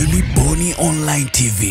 Gilly Bonny Online TV.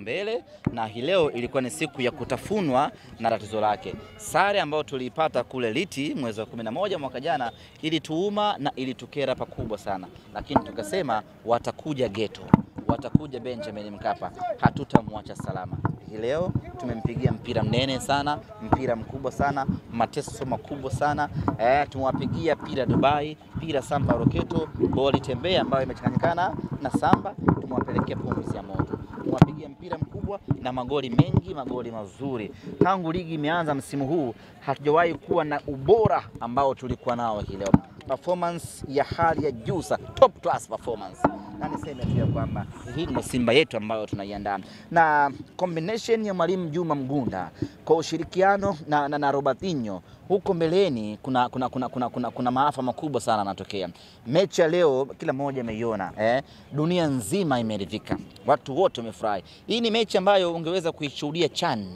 mbele na hii leo ilikuwa ni siku ya kutafunwa na tatizo lake. Sare ambayo tuliipata kule Liti mwezi wa 11 mwaka jana ilituuma na ilitukera pakubwa sana, lakini tukasema watakuja geto, watakuja Benjamin Mkapa, hatutamwacha salama. Hii leo tumempigia mpira mnene sana, mpira mkubwa sana, mateso makubwa sana. Eh, tumewapigia pira Dubai, pira Samba Roketo, boli tembea ambayo imechanganyikana na Samba, tumewapelekea pumzi ya moto. Tumewapigia mpira mkubwa na magoli mengi, magoli mazuri. Tangu ligi imeanza msimu huu hatujawahi kuwa na ubora ambao tulikuwa nao hii leo, performance ya hali ya juu top class performance, na niseme tu ya kwamba hii ndio Simba yetu ambayo tunaiandaa na combination ya mwalimu Juma Mgunda kwa ushirikiano na, na, na Robertinho huko mbeleni kuna, kuna, kuna, kuna, kuna, kuna maafa makubwa sana yanatokea. Mechi ya leo kila mmoja ameiona eh, dunia nzima imeridhika, watu wote wamefurahi. Hii ni mechi ambayo ungeweza kuishuhudia CHAN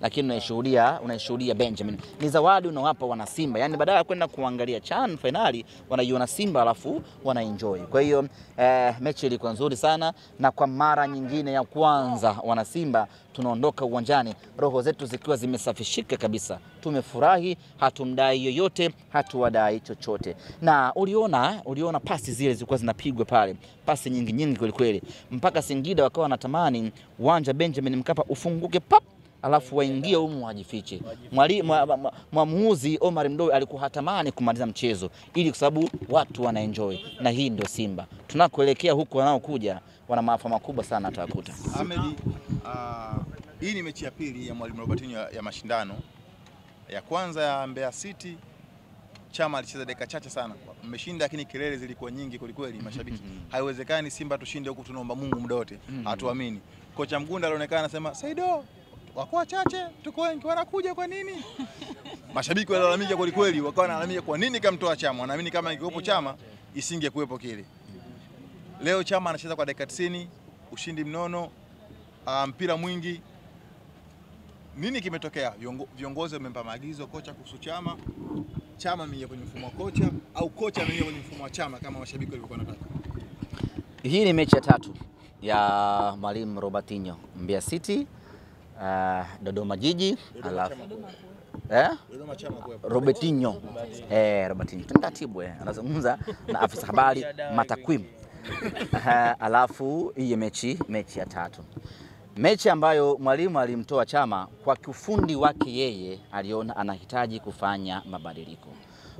lakini unaishuhudia unaishuhudia Benjamin. Ni zawadi unawapa wana Simba, yani badala ya kwenda kuangalia CHAN finali wanaiona Simba alafu wanaenjoy. Kwa hiyo eh, mechi ilikuwa nzuri sana, na kwa mara nyingine ya kwanza wana Simba tunaondoka uwanjani roho zetu zikiwa zimesafishika kabisa. Tumefurahi, hatumdai yoyote, hatuwadai chochote. Na uliona uliona pasi zile zilikuwa zinapigwa pale, pasi nyingi nyingi kweli kweli, mpaka Singida wakawa wanatamani uwanja Benjamin Mkapa ufunguke pap alafu waingie humu wajifiche. Mwamuzi Omar Mdoe alikuwa hatamani kumaliza mchezo ili kwa sababu watu wanaenjoy, na hii ndio Simba tunakoelekea huku, wanaokuja wana maafa makubwa sana atakuta. Ahmed, uh, hii ni mechi ya pili ya mwalimu Robertinho ya, ya mashindano. Ya kwanza ya Mbeya City Chama alicheza dakika chache sana, mmeshinda, lakini kelele zilikuwa nyingi kwelikweli, mashabiki. Haiwezekani Simba tushinde huku, tunaomba Mungu muda wote, hatuamini. Kocha Mgunda alionekana anasema, Saido wako wachache, tuko wengi, wanakuja kwa nini? Mashabiki walalamika kwelikweli, wakawa wanalalamika kwa nini kamtoa Chama, wanaamini kama ingekuwepo Chama isingekuwepo kile. Leo Chama anacheza kwa dakika 90, ushindi mnono, ah, mpira mwingi. Nini kimetokea? Viongozi wamempa maagizo kocha kuhusu Chama, Chama ameingia kwenye mfumo wa kocha au kocha ameingia kwenye mfumo wa Chama kama mashabiki walivyokuwa wanataka? Hii ni mechi ya tatu ya mwalimu Robertinho Mbeya City, uh, Dodoma Jiji, alafu eh? Robertinho. Eh, Robertinho. Tunatibu eh, anazungumza na afisa habari matakwimu alafu hii mechi mechi ya tatu, mechi ambayo mwalimu alimtoa Chama kwa kiufundi wake yeye, aliona anahitaji kufanya mabadiliko.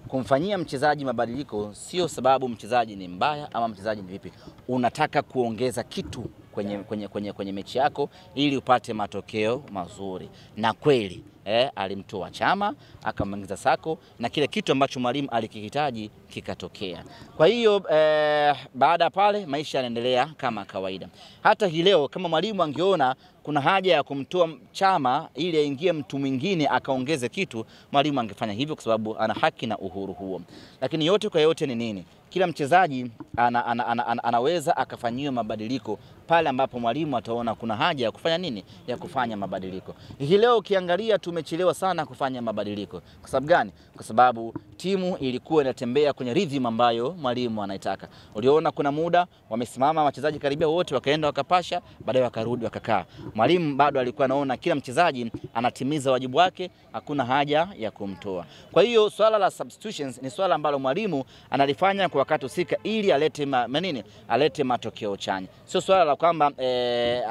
Kumfanyia mchezaji mabadiliko sio sababu mchezaji ni mbaya ama mchezaji ni vipi, unataka kuongeza kitu kwenye, kwenye, kwenye, kwenye mechi yako ili upate matokeo mazuri, na kweli eh, alimtoa Chama akamwingiza Sako na kile kitu ambacho mwalimu alikihitaji kikatokea. Kwa hiyo eh, baada ya pale maisha yanaendelea kama kawaida. Hata hii leo kama mwalimu angeona kuna haja ya kumtoa Chama ili aingie mtu mwingine akaongeze kitu, mwalimu angefanya hivyo kwa sababu ana haki na uhuru huo. Lakini yote kwa yote ni nini? Kila mchezaji ana, ana, ana, ana, anaweza akafanyiwa mabadiliko pale ambapo mwalimu ataona kuna haja ya kufanya nini, ya kufanya mabadiliko. Hii leo ukiangalia, tumechelewa sana kufanya mabadiliko. Kwa sababu gani? Kwa sababu timu ilikuwa inatembea kwenye rhythm ambayo mwalimu anaitaka. Uliona kuna muda wamesimama wachezaji karibia wote, wakaenda wakapasha, baadaye wakarudi wakakaa. Mwalimu bado alikuwa anaona kila mchezaji anatimiza wajibu wake, hakuna haja ya kumtoa. Kwa hiyo swala la substitutions ni swala ambalo mwalimu analifanya kwa wakati husika ili alete ma, manini alete matokeo chanya, sio swala la kwamba e,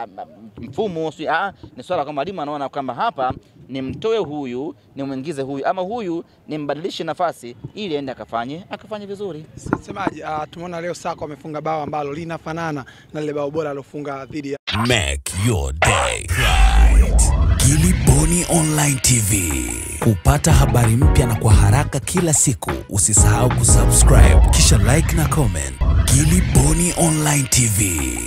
mfumo ni swala kwamba mwalimu anaona kwamba hapa nimtoe huyu nimwingize huyu ama huyu nimbadilishe nafasi ili aende akafanye akafanye vizuri. Semaji, uh, tumeona leo Sako amefunga bao ambalo linafanana na lile bao bora alofunga dhidi ya Make your day right. Gilly Bonny Online TV. Kupata habari mpya na kwa haraka kila siku, usisahau kusubscribe kisha like na comment. Gilly Bonny Online TV.